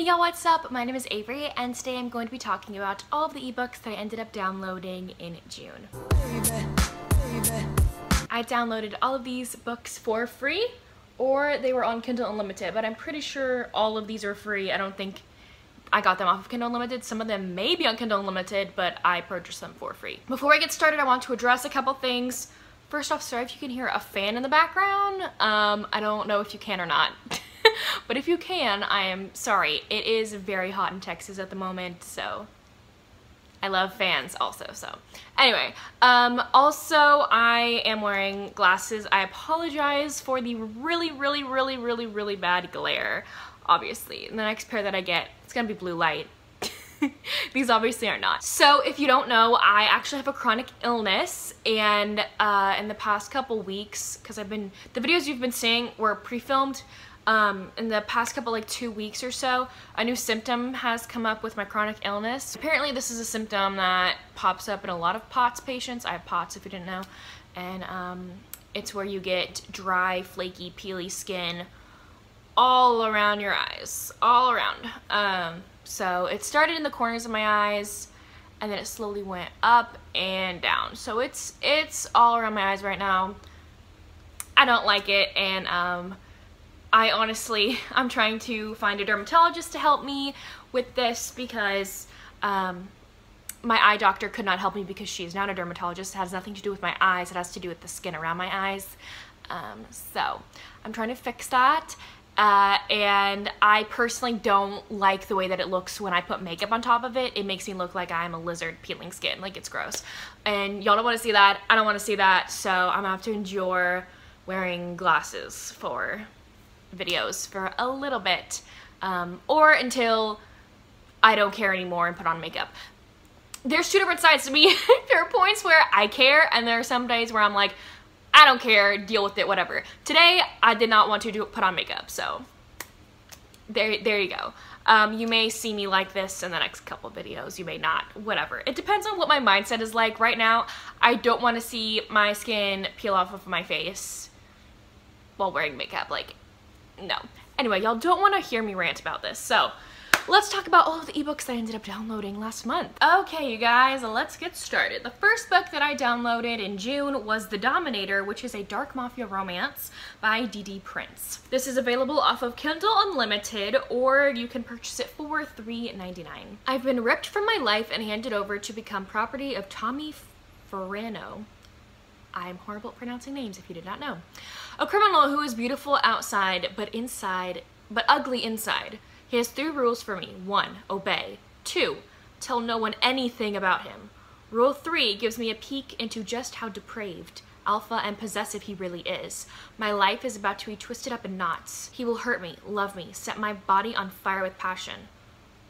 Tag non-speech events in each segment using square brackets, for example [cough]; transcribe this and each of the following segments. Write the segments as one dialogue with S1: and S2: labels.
S1: Hey y'all, what's up? My name is Averie and today I'm going to be talking about all of the ebooks that I ended up downloading in June. I downloaded all of these books for free or they were on Kindle Unlimited, but I'm pretty sure all of these are free. I don't think I got them off of Kindle Unlimited. Some of them may be on Kindle Unlimited, but I purchased them for free. Before I get started, I want to address a couple things. First off, sorry if you can hear a fan in the background. Um, I don't know if you can or not. [laughs] [laughs] but if you can, I am sorry. It is very hot in Texas at the moment, so I love fans also, so. Anyway, um, also I am wearing glasses. I apologize for the really, really, really, really, really bad glare, obviously. And the next pair that I get, it's gonna be blue light. [laughs] These obviously are not. So if you don't know, I actually have a chronic illness and uh, in the past couple weeks, because I've been, the videos you've been seeing were pre-filmed, um, in the past couple like two weeks or so, a new symptom has come up with my chronic illness. Apparently this is a symptom that pops up in a lot of POTS patients. I have POTS if you didn't know. And um, it's where you get dry, flaky, peely skin all around your eyes, all around. Um, so it started in the corners of my eyes and then it slowly went up and down. So it's, it's all around my eyes right now. I don't like it and um, I honestly, [laughs] I'm trying to find a dermatologist to help me with this because um, my eye doctor could not help me because she's not a dermatologist. It has nothing to do with my eyes. It has to do with the skin around my eyes. Um, so I'm trying to fix that. Uh, and I personally don't like the way that it looks when I put makeup on top of it. It makes me look like I'm a lizard peeling skin. Like it's gross. And y'all don't want to see that. I don't want to see that. So I'm gonna have to endure wearing glasses for videos for a little bit um, or until I don't care anymore and put on makeup. There's two different sides to me. [laughs] there are points where I care and there are some days where I'm like, I don't care, deal with it, whatever. Today, I did not want to do, put on makeup, so there, there you go. Um, you may see me like this in the next couple videos, you may not, whatever. It depends on what my mindset is like. Right now, I don't want to see my skin peel off of my face while wearing makeup. Like, no. Anyway, y'all don't want to hear me rant about this, so let's talk about all of the ebooks I ended up downloading last month. Okay, you guys, let's get started. The first book that I downloaded in June was The Dominator, which is a dark mafia romance by D.D. Prince. This is available off of Kindle Unlimited, or you can purchase it for $3.99. I've been ripped from my life and handed over to become property of Tommy Ferrano. I'm horrible at pronouncing names if you did not know. A criminal who is beautiful outside but inside, but ugly inside. He has three rules for me. One, obey. Two, tell no one anything about him. Rule three gives me a peek into just how depraved, alpha, and possessive he really is. My life is about to be twisted up in knots. He will hurt me, love me, set my body on fire with passion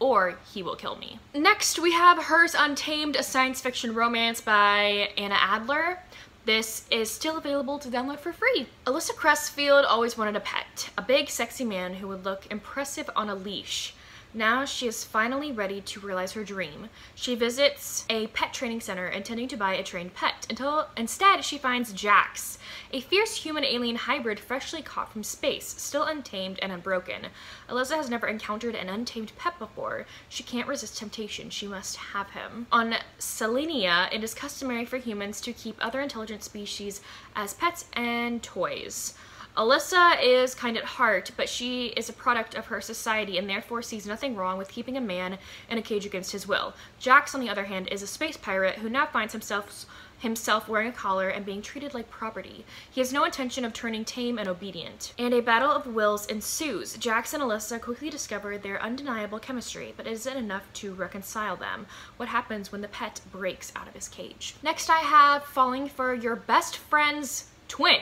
S1: or he will kill me. Next, we have Hers Untamed, a science fiction romance by Anna Adler. This is still available to download for free. Alyssa Cressfield always wanted a pet, a big sexy man who would look impressive on a leash. Now she is finally ready to realize her dream. She visits a pet training center intending to buy a trained pet until instead she finds Jax, a fierce human alien hybrid freshly caught from space, still untamed and unbroken. Alyssa has never encountered an untamed pet before. She can't resist temptation. She must have him. On Selenia, it is customary for humans to keep other intelligent species as pets and toys. Alyssa is kind at heart, but she is a product of her society and therefore sees nothing wrong with keeping a man in a cage against his will. Jax, on the other hand, is a space pirate who now finds himself himself wearing a collar and being treated like property. He has no intention of turning tame and obedient. And a battle of wills ensues. Jax and Alyssa quickly discover their undeniable chemistry, but is it enough to reconcile them? What happens when the pet breaks out of his cage? Next I have Falling for Your Best Friend's Twin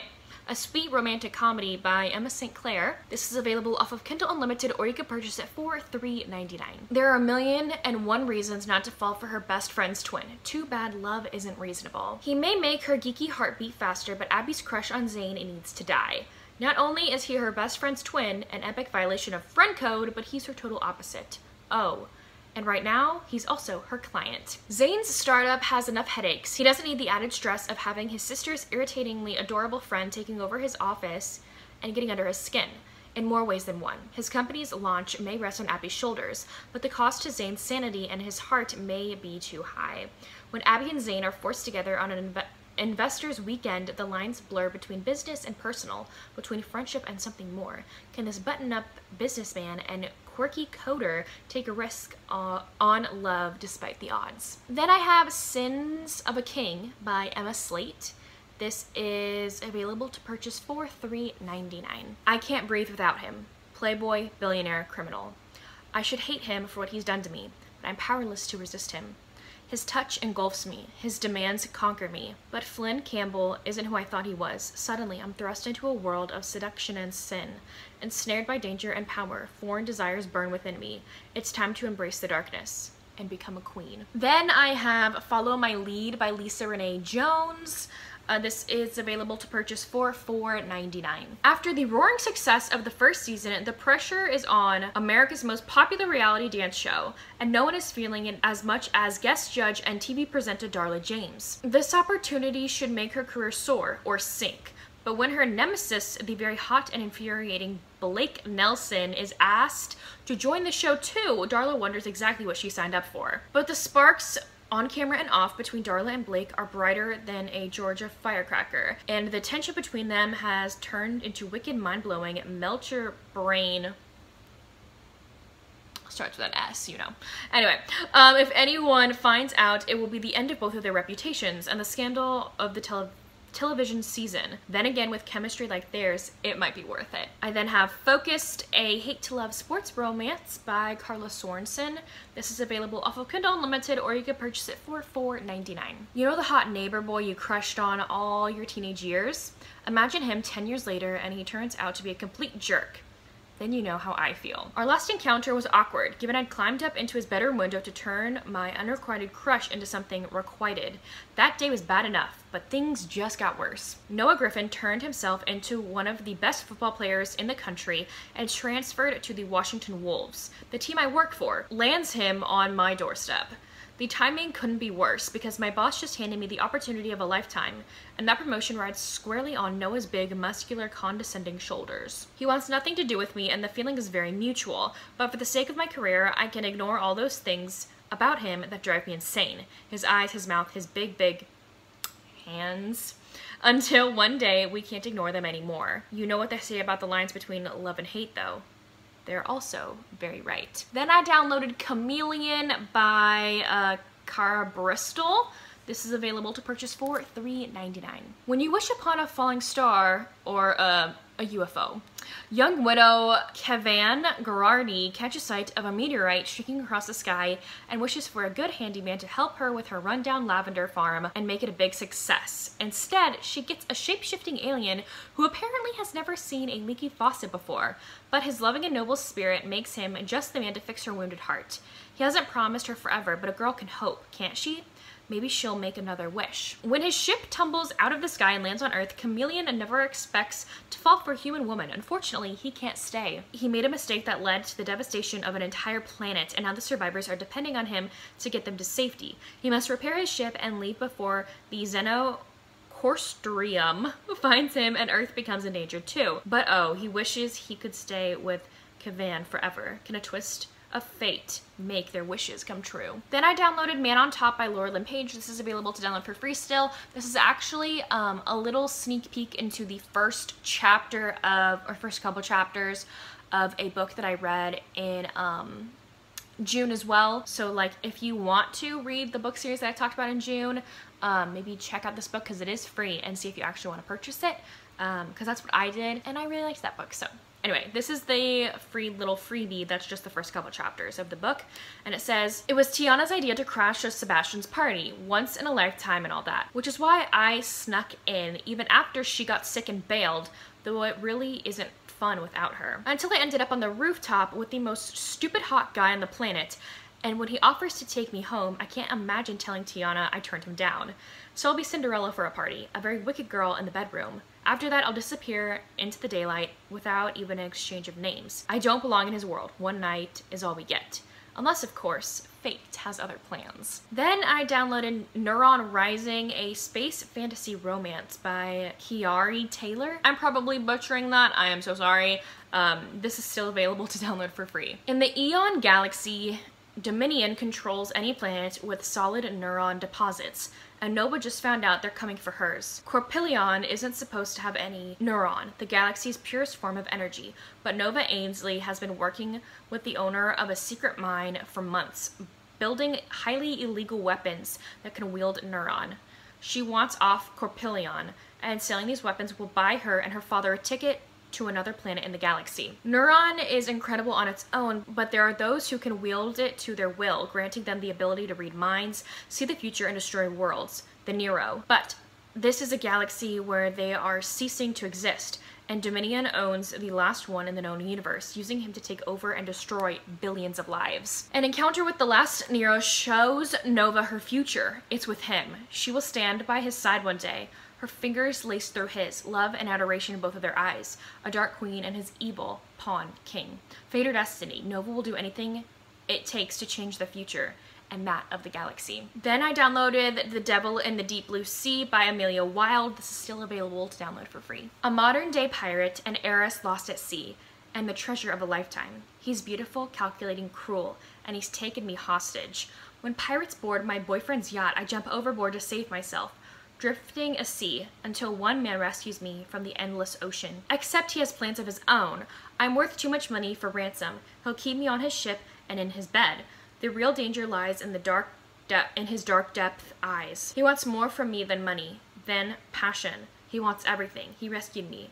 S1: a sweet romantic comedy by Emma St. Clair. This is available off of Kindle Unlimited or you could purchase it for $3.99. There are a million and one reasons not to fall for her best friend's twin. Too bad love isn't reasonable. He may make her geeky heart beat faster, but Abby's crush on Zane needs to die. Not only is he her best friend's twin, an epic violation of friend code, but he's her total opposite. Oh, and right now, he's also her client. Zane's startup has enough headaches. He doesn't need the added stress of having his sister's irritatingly adorable friend taking over his office and getting under his skin. in more ways than one. His company's launch may rest on Abby's shoulders, but the cost to Zane's sanity and his heart may be too high. When Abby and Zane are forced together on an inve- investor's weekend, the lines blur between business and personal, between friendship and something more. Can this button up businessman and quirky coder take a risk uh, on love despite the odds? Then I have Sins of a King by Emma Slate. This is available to purchase for $3.99. I can't breathe without him. Playboy, billionaire, criminal. I should hate him for what he's done to me, but I'm powerless to resist him. His touch engulfs me, his demands conquer me. But Flynn Campbell isn't who I thought he was. Suddenly, I'm thrust into a world of seduction and sin. Ensnared by danger and power, foreign desires burn within me. It's time to embrace the darkness and become a queen. Then I have Follow My Lead by Lisa Renee Jones. Uh, this is available to purchase for $4.99. After the roaring success of the first season, the pressure is on America's most popular reality dance show, and no one is feeling it as much as guest judge and TV presenter Darla James. This opportunity should make her career soar or sink. But when her nemesis, the very hot and infuriating Blake Nelson, is asked to join the show too, Darla wonders exactly what she signed up for. But the sparks on camera and off between Darla and Blake are brighter than a Georgia firecracker, and the tension between them has turned into wicked, mind-blowing, melt your brain. Starts with an S, you know. Anyway, um, if anyone finds out, it will be the end of both of their reputations, and the scandal of the tele television season. Then again, with chemistry like theirs, it might be worth it. I then have Focused, a hate to love sports romance by Karla Sorensen. This is available off of Kindle Unlimited, or you can purchase it for $4.99. You know the hot neighbor boy you crushed on all your teenage years? Imagine him 10 years later and he turns out to be a complete jerk then you know how I feel. Our last encounter was awkward, given I'd climbed up into his bedroom window to turn my unrequited crush into something requited. That day was bad enough, but things just got worse. Noah Griffin turned himself into one of the best football players in the country and transferred to the Washington Wolves, the team I work for, lands him on my doorstep. The timing couldn't be worse because my boss just handed me the opportunity of a lifetime, and that promotion rides squarely on Noah's big, muscular, condescending shoulders. He wants nothing to do with me, and the feeling is very mutual, but for the sake of my career, I can ignore all those things about him that drive me insane. His eyes, his mouth, his big, big hands. Until one day, we can't ignore them anymore. You know what they say about the lines between love and hate, though they're also very right. Then I downloaded Chameleon by uh, Cara Bristol. This is available to purchase for $3.99. When you wish upon a falling star or uh, a UFO, young widow Kevan Gerardi catches sight of a meteorite streaking across the sky and wishes for a good handyman to help her with her rundown lavender farm and make it a big success. Instead, she gets a shape-shifting alien who apparently has never seen a leaky faucet before, but his loving and noble spirit makes him just the man to fix her wounded heart. He hasn't promised her forever, but a girl can hope, can't she? Maybe she'll make another wish. When his ship tumbles out of the sky and lands on Earth, Chameleon never expects to fall for a human woman. Unfortunately, he can't stay. He made a mistake that led to the devastation of an entire planet, and now the survivors are depending on him to get them to safety. He must repair his ship and leave before the Xeno Corstrium [laughs] finds him and Earth becomes endangered too. But oh, he wishes he could stay with Kavan forever. Can a twist of fate make their wishes come true. Then I downloaded Man on Top by Laurelin Paige. This is available to download for free still. This is actually um, a little sneak peek into the first chapter of, or first couple chapters of a book that I read in um, June as well. So like if you want to read the book series that I talked about in June, um, maybe check out this book because it is free and see if you actually want to purchase it because um, that's what I did and I really liked that book. So Anyway, this is the free little freebie that's just the first couple chapters of the book. And it says, It was Tiana's idea to crash a Sebastian's party, once in a lifetime and all that. Which is why I snuck in, even after she got sick and bailed, though it really isn't fun without her. Until I ended up on the rooftop with the most stupid hot guy on the planet. And when he offers to take me home, I can't imagine telling Tiana I turned him down. So I'll be Cinderella for a party, a very wicked girl in the bedroom. After that, I'll disappear into the daylight without even an exchange of names. I don't belong in his world. One night is all we get. Unless, of course, fate has other plans. Then I downloaded Neuron Rising, a space fantasy romance by Kiari Taylor. I'm probably butchering that. I am so sorry. Um, this is still available to download for free. In the Eon Galaxy, Dominion controls any planet with solid neuron deposits, and Nova just found out they're coming for hers. Corpillion isn't supposed to have any neuron, the galaxy's purest form of energy, but Nova Ainsley has been working with the owner of a secret mine for months, building highly illegal weapons that can wield neuron. She wants off Corpillion, and selling these weapons will buy her and her father a ticket to another planet in the galaxy. Neuron is incredible on its own, but there are those who can wield it to their will, granting them the ability to read minds, see the future, and destroy worlds, the Nero. But this is a galaxy where they are ceasing to exist, and Dominion owns the last one in the known universe, using him to take over and destroy billions of lives. An encounter with the last Nero shows Nova her future. It's with him. She will stand by his side one day, her fingers laced through his, love and adoration in both of their eyes, a dark queen and his evil pawn king. Fate or destiny, Nova will do anything it takes to change the future and that of the galaxy. Then I downloaded The Devil in the Deep Blue Sea by Amelia Wilde. This is still available to download for free. A modern day pirate, an heiress lost at sea, and the treasure of a lifetime. He's beautiful, calculating, cruel, and he's taken me hostage. When pirates board my boyfriend's yacht, I jump overboard to save myself drifting a sea until one man rescues me from the endless ocean. Except he has plans of his own. I'm worth too much money for ransom. He'll keep me on his ship and in his bed. The real danger lies in the dark in his dark depth eyes. He wants more from me than money, than passion. He wants everything. He rescued me,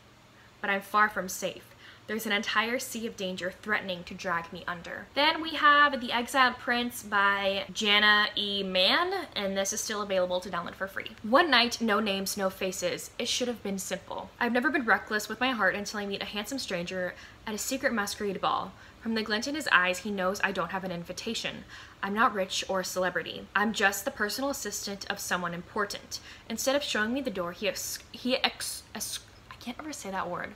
S1: but I'm far from safe. There's an entire sea of danger threatening to drag me under. Then we have The Exiled Prince by Jana E. Mann, and this is still available to download for free. One night, no names, no faces. It should have been simple. I've never been reckless with my heart until I meet a handsome stranger at a secret masquerade ball. From the glint in his eyes, he knows I don't have an invitation. I'm not rich or a celebrity. I'm just the personal assistant of someone important. Instead of showing me the door, he ex he ex, I can't ever say that word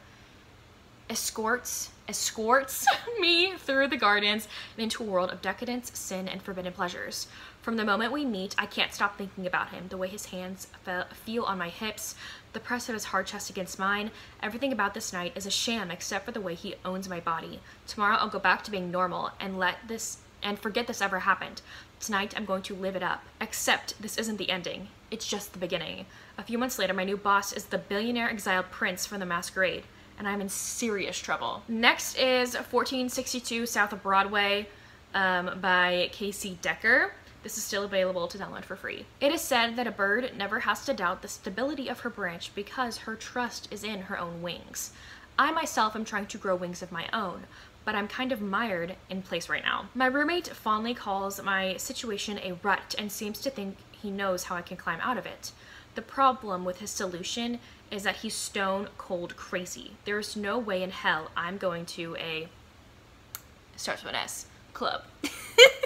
S1: escorts escorts [laughs] me through the gardens and into a world of decadence, sin, and forbidden pleasures. From the moment we meet, I can't stop thinking about him, the way his hands feel on my hips, the press of his hard chest against mine. Everything about this night is a sham except for the way he owns my body. Tomorrow I'll go back to being normal and let this and forget this ever happened. Tonight I'm going to live it up. Except this isn't the ending. It's just the beginning. A few months later, my new boss is the billionaire exiled prince from the masquerade and I'm in serious trouble. Next is 1462 South of Broadway um, by Casey Decker. This is still available to download for free. It is said that a bird never has to doubt the stability of her branch because her trust is in her own wings. I myself am trying to grow wings of my own, but I'm kind of mired in place right now. My roommate fondly calls my situation a rut and seems to think he knows how I can climb out of it. The problem with his solution is that he's stone cold crazy. There's no way in hell I'm going to a starts with an S club. [laughs]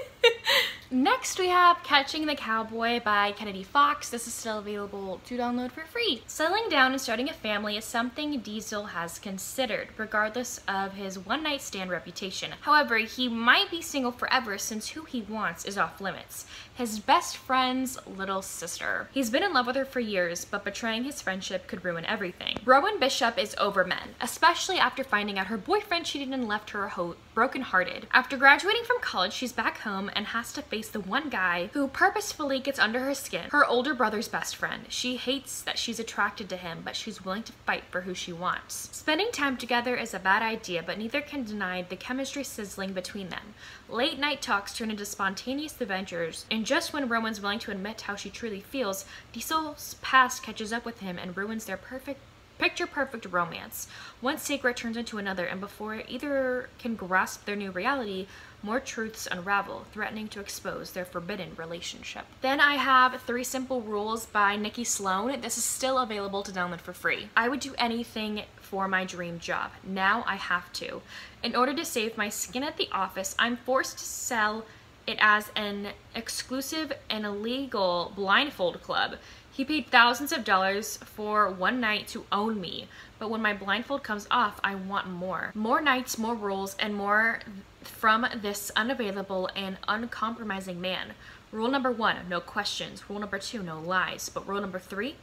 S1: Next we have Catching the Cowboy by Kennedy Fox. This is still available to download for free. Settling down and starting a family is something Diesel has considered, regardless of his one-night stand reputation. However, he might be single forever since who he wants is off limits. His best friend's little sister. He's been in love with her for years, but betraying his friendship could ruin everything. Rowan Bishop is over men, especially after finding out her boyfriend cheated and left her brokenhearted. After graduating from college, she's back home and has to face the one guy who purposefully gets under her skin, her older brother's best friend. She hates that she's attracted to him, but she's willing to fight for who she wants. Spending time together is a bad idea, but neither can deny the chemistry sizzling between them. Late night talks turn into spontaneous adventures, and just when Roman's willing to admit how she truly feels, Diesel's past catches up with him and ruins their perfect picture perfect romance. One secret turns into another, and before either can grasp their new reality, more truths unravel, threatening to expose their forbidden relationship. Then I have Three Simple Rules by Nikki Sloan. This is still available to download for free. I would do anything for my dream job. Now I have to. In order to save my skin at the office, I'm forced to sell it as an exclusive and illegal blindfold club. He paid thousands of dollars for one night to own me, but when my blindfold comes off, I want more. More nights, more rules, and more from this unavailable and uncompromising man. Rule number one, no questions. Rule number two, no lies. But rule number three,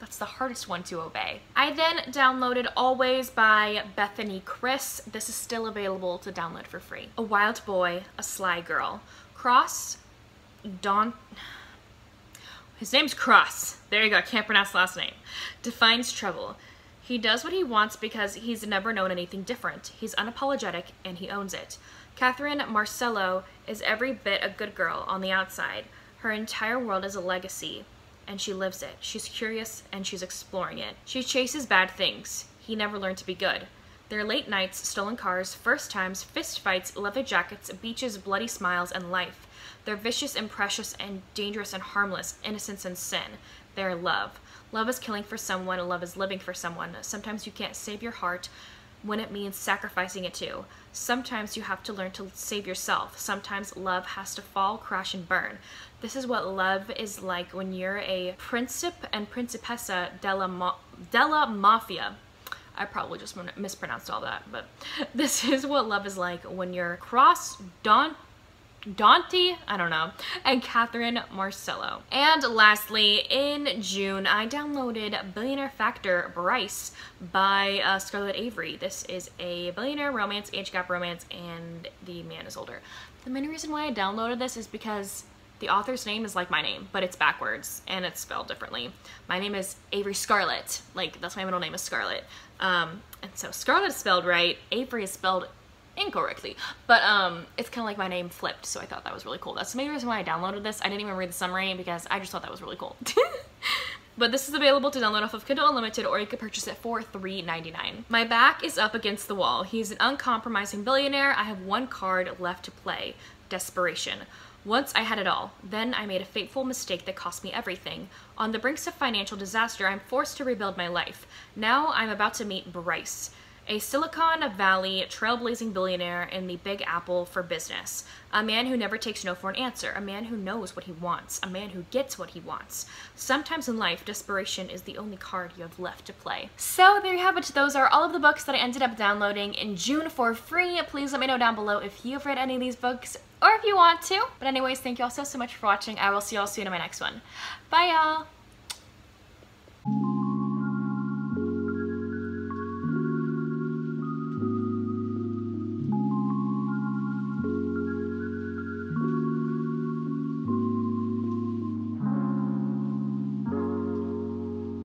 S1: that's the hardest one to obey. I then downloaded Always by Bethany-Kris. This is still available to download for free. A wild boy, a sly girl. Cross, Don... His name's Cross. There you go, I can't pronounce last name. Defines trouble. He does what he wants because he's never known anything different. He's unapologetic and he owns it. Catherine Marcello is every bit a good girl on the outside. Her entire world is a legacy, and she lives it. She's curious, and she's exploring it. She chases bad things. He never learned to be good. Their late nights, stolen cars, first times, fist fights, leather jackets, beaches, bloody smiles, and life. They're vicious and precious and dangerous and harmless, innocence and sin. They're love. Love is killing for someone, love is living for someone. Sometimes you can't save your heart, when it means sacrificing it too. Sometimes you have to learn to save yourself. Sometimes love has to fall, crash, and burn. This is what love is like when you're a principe and principessa della, ma della mafia. I probably just mispronounced all that, but [laughs] this is what love is like when you're cross, daunt, Dante, I don't know, and Catherine Marcello. And lastly, in June, I downloaded Billionaire Factor Bryce by uh, Scarlett Avery. This is a billionaire romance, age gap romance, and the man is older. The main reason why I downloaded this is because the author's name is like my name, but it's backwards and it's spelled differently. My name is Averie Scarlett. Like, that's my middle name is Scarlett. Um, and so Scarlett is spelled right, Avery is spelled incorrectly. But um, it's kind of like my name flipped, so I thought that was really cool. That's the main reason why I downloaded this. I didn't even read the summary because I just thought that was really cool. [laughs] But this is available to download off of Kindle Unlimited or you could purchase it for $3.99. My back is up against the wall. He's an uncompromising billionaire. I have one card left to play, Desperation. Once I had it all. Then I made a fateful mistake that cost me everything. On the brinks of financial disaster, I'm forced to rebuild my life. Now I'm about to meet Bryce a Silicon Valley trailblazing billionaire in the Big Apple for business, a man who never takes no for an answer, a man who knows what he wants, a man who gets what he wants. Sometimes in life, desperation is the only card you have left to play. So there you have it. Those are all of the books that I ended up downloading in June for free. Please let me know down below if you've read any of these books or if you want to. But anyways, thank you all so, so much for watching. I will see you all soon in my next one. Bye, y'all.